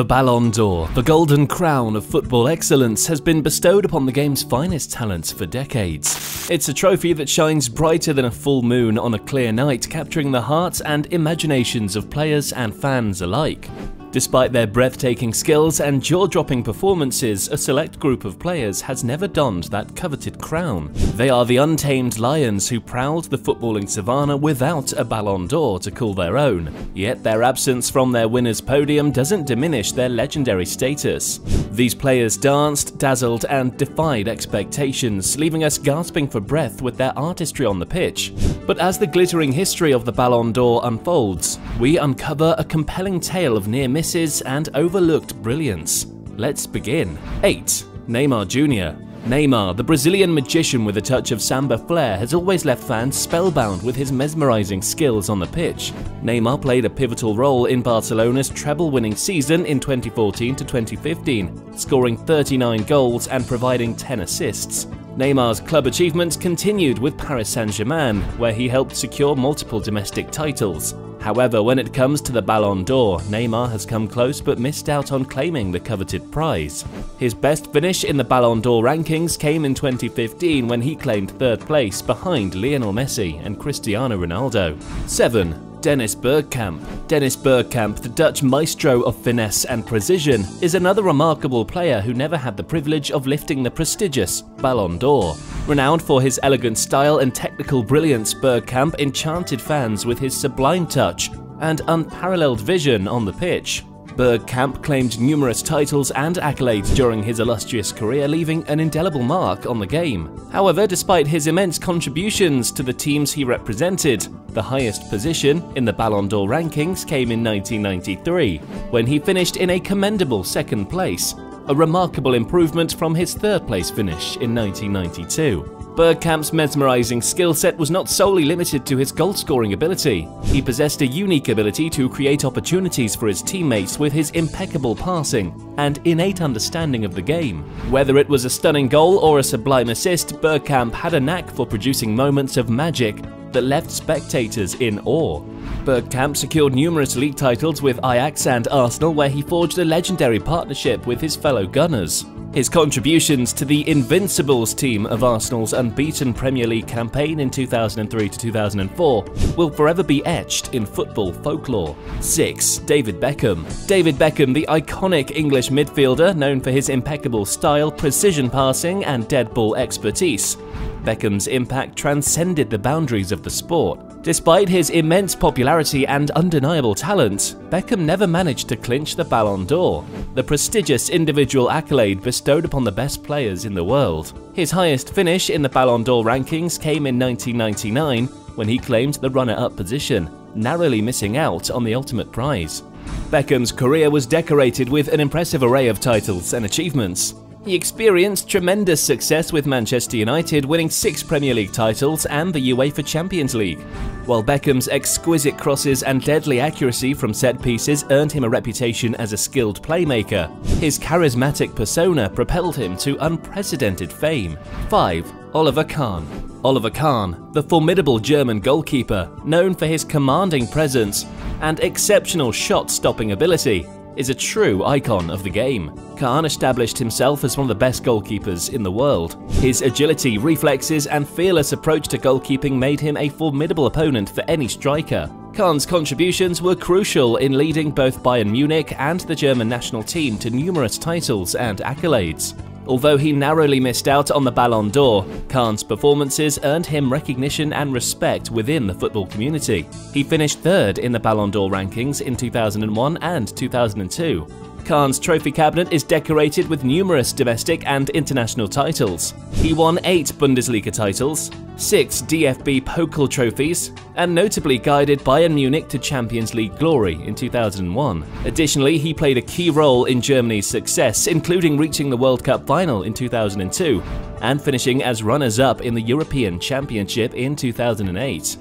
The Ballon d'Or, the golden crown of football excellence, has been bestowed upon the game's finest talents for decades. It's a trophy that shines brighter than a full moon on a clear night, capturing the hearts and imaginations of players and fans alike. Despite their breathtaking skills and jaw-dropping performances, a select group of players has never donned that coveted crown. They are the untamed lions who prowled the footballing savannah without a Ballon d'Or to call their own. Yet their absence from their winner's podium doesn't diminish their legendary status. These players danced, dazzled and defied expectations, leaving us gasping for breath with their artistry on the pitch. But as the glittering history of the Ballon d'Or unfolds, we uncover a compelling tale of near misses and overlooked brilliance. Let's begin. 8. Neymar Jr. Neymar, the Brazilian magician with a touch of samba flair, has always left fans spellbound with his mesmerizing skills on the pitch. Neymar played a pivotal role in Barcelona's treble-winning season in 2014 to 2015, scoring 39 goals and providing 10 assists. Neymar's club achievements continued with Paris Saint-Germain, where he helped secure multiple domestic titles. However, when it comes to the Ballon d'Or, Neymar has come close but missed out on claiming the coveted prize. His best finish in the Ballon d'Or rankings came in 2015 when he claimed third place behind Lionel Messi and Cristiano Ronaldo. 7. Dennis Bergkamp. Dennis Bergkamp, the Dutch maestro of finesse and precision, is another remarkable player who never had the privilege of lifting the prestigious Ballon d'Or. Renowned for his elegant style and technical brilliance, Bergkamp enchanted fans with his sublime touch and unparalleled vision on the pitch. Bergkamp claimed numerous titles and accolades during his illustrious career, leaving an indelible mark on the game. However, despite his immense contributions to the teams he represented, the highest position in the Ballon d'Or rankings came in 1993, when he finished in a commendable second place, a remarkable improvement from his third place finish in 1992. Bergkamp's mesmerizing skill set was not solely limited to his goal-scoring ability. He possessed a unique ability to create opportunities for his teammates with his impeccable passing and innate understanding of the game. Whether it was a stunning goal or a sublime assist, Bergkamp had a knack for producing moments of magic that left spectators in awe. Bergkamp secured numerous league titles with Ajax and Arsenal where he forged a legendary partnership with his fellow Gunners. His contributions to the Invincibles team of Arsenal's unbeaten Premier League campaign in 2003 to 2004 will forever be etched in football folklore. 6. David Beckham David Beckham, the iconic English midfielder known for his impeccable style, precision passing and dead ball expertise. Beckham's impact transcended the boundaries of the sport. Despite his immense popularity and undeniable talent, Beckham never managed to clinch the Ballon d'Or, the prestigious individual accolade bestowed upon the best players in the world. His highest finish in the Ballon d'Or rankings came in 1999 when he claimed the runner-up position, narrowly missing out on the ultimate prize. Beckham's career was decorated with an impressive array of titles and achievements. He experienced tremendous success with Manchester United, winning six Premier League titles and the UEFA Champions League. While Beckham's exquisite crosses and deadly accuracy from set pieces earned him a reputation as a skilled playmaker, his charismatic persona propelled him to unprecedented fame. 5. Oliver Kahn Oliver Kahn, the formidable German goalkeeper, known for his commanding presence and exceptional shot-stopping ability, is a true icon of the game. Kahn established himself as one of the best goalkeepers in the world. His agility, reflexes, and fearless approach to goalkeeping made him a formidable opponent for any striker. Kahn's contributions were crucial in leading both Bayern Munich and the German national team to numerous titles and accolades. Although he narrowly missed out on the Ballon d'Or, Kahn's performances earned him recognition and respect within the football community. He finished third in the Ballon d'Or rankings in 2001 and 2002. Kahn's trophy cabinet is decorated with numerous domestic and international titles. He won 8 Bundesliga titles, 6 DFB Pokal trophies, and notably guided Bayern Munich to Champions League glory in 2001. Additionally, he played a key role in Germany's success, including reaching the World Cup final in 2002 and finishing as runners-up in the European Championship in 2008.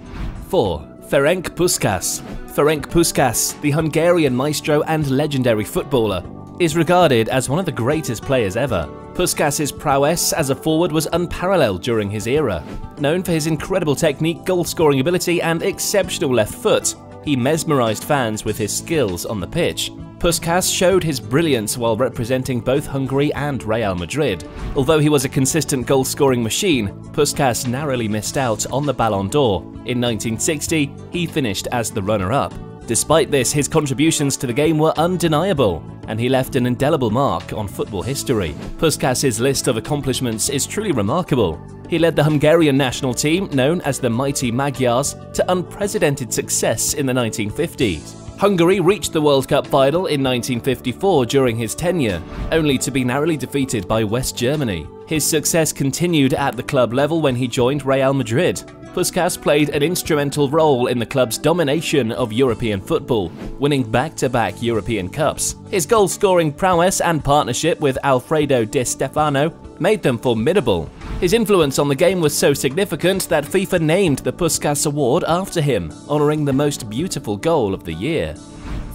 4. Ferenc Puskas Ferenc Puskas, the Hungarian maestro and legendary footballer, is regarded as one of the greatest players ever. Puskas' prowess as a forward was unparalleled during his era. Known for his incredible technique, goal-scoring ability and exceptional left foot, he mesmerized fans with his skills on the pitch. Puskas showed his brilliance while representing both Hungary and Real Madrid. Although he was a consistent goal-scoring machine, Puskas narrowly missed out on the Ballon d'Or. In 1960, he finished as the runner-up. Despite this, his contributions to the game were undeniable, and he left an indelible mark on football history. Puskas's list of accomplishments is truly remarkable. He led the Hungarian national team, known as the Mighty Magyars, to unprecedented success in the 1950s. Hungary reached the World Cup final in 1954 during his tenure, only to be narrowly defeated by West Germany. His success continued at the club level when he joined Real Madrid. Puskas played an instrumental role in the club's domination of European football, winning back-to-back -back European Cups. His goal-scoring prowess and partnership with Alfredo Di Stefano made them formidable. His influence on the game was so significant that FIFA named the Puskas Award after him, honouring the most beautiful goal of the year.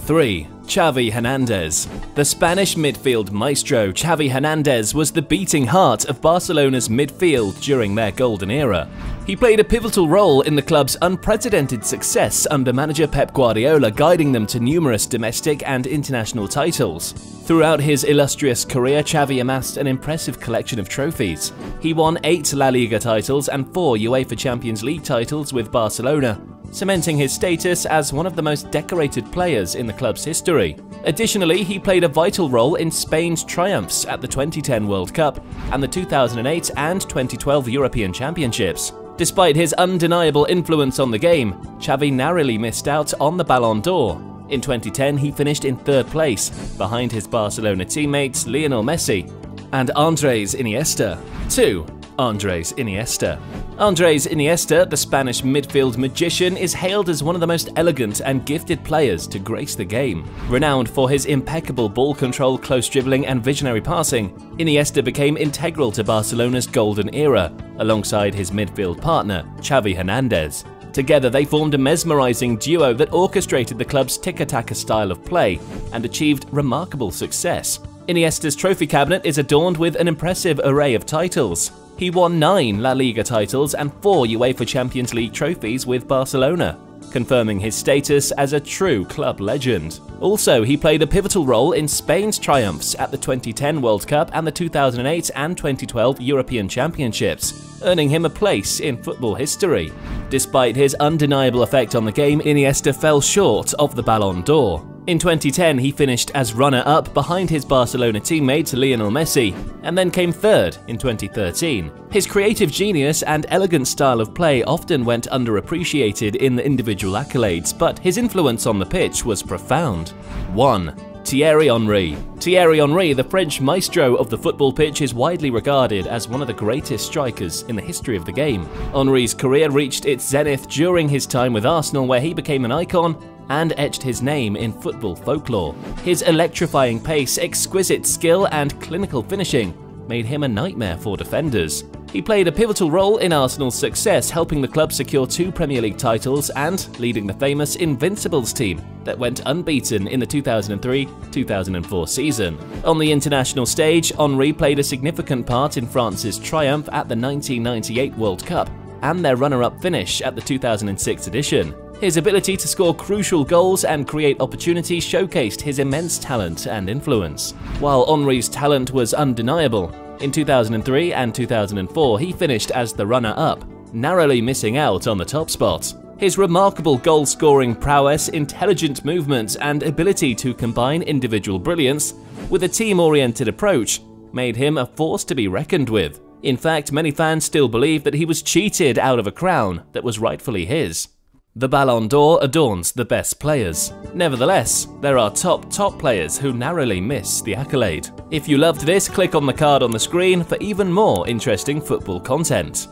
3. Xavi Hernandez The Spanish midfield maestro Xavi Hernandez was the beating heart of Barcelona's midfield during their golden era. He played a pivotal role in the club's unprecedented success under manager Pep Guardiola, guiding them to numerous domestic and international titles. Throughout his illustrious career, Xavi amassed an impressive collection of trophies. He won 8 La Liga titles and 4 UEFA Champions League titles with Barcelona, cementing his status as one of the most decorated players in the club's history. Additionally, he played a vital role in Spain's triumphs at the 2010 World Cup and the 2008 and 2012 European Championships. Despite his undeniable influence on the game, Xavi narrowly missed out on the Ballon d'Or. In 2010, he finished in third place, behind his Barcelona teammates Lionel Messi and Andres Iniesta. 2. Andres Iniesta. Andres Iniesta, the Spanish midfield magician, is hailed as one of the most elegant and gifted players to grace the game. Renowned for his impeccable ball control, close dribbling, and visionary passing, Iniesta became integral to Barcelona's golden era, alongside his midfield partner, Xavi Hernandez. Together, they formed a mesmerizing duo that orchestrated the club's tiki-taka style of play and achieved remarkable success. Iniesta's trophy cabinet is adorned with an impressive array of titles, he won 9 La Liga titles and 4 UEFA Champions League trophies with Barcelona, confirming his status as a true club legend. Also, he played a pivotal role in Spain's triumphs at the 2010 World Cup and the 2008 and 2012 European Championships, earning him a place in football history. Despite his undeniable effect on the game, Iniesta fell short of the Ballon d'Or. In 2010, he finished as runner-up behind his Barcelona teammate Lionel Messi, and then came third in 2013. His creative genius and elegant style of play often went underappreciated in the individual accolades, but his influence on the pitch was profound. 1. Thierry Henry. Thierry Henry, the French maestro of the football pitch, is widely regarded as one of the greatest strikers in the history of the game. Henry's career reached its zenith during his time with Arsenal, where he became an icon and etched his name in football folklore. His electrifying pace, exquisite skill, and clinical finishing made him a nightmare for defenders. He played a pivotal role in Arsenal's success, helping the club secure two Premier League titles and leading the famous Invincibles team that went unbeaten in the 2003-2004 season. On the international stage, Henry played a significant part in France's triumph at the 1998 World Cup and their runner-up finish at the 2006 edition. His ability to score crucial goals and create opportunities showcased his immense talent and influence. While Henry's talent was undeniable, in 2003 and 2004 he finished as the runner-up, narrowly missing out on the top spot. His remarkable goal-scoring prowess, intelligent movements, and ability to combine individual brilliance with a team-oriented approach made him a force to be reckoned with. In fact, many fans still believe that he was cheated out of a crown that was rightfully his. The Ballon d'Or adorns the best players. Nevertheless, there are top, top players who narrowly miss the accolade. If you loved this, click on the card on the screen for even more interesting football content.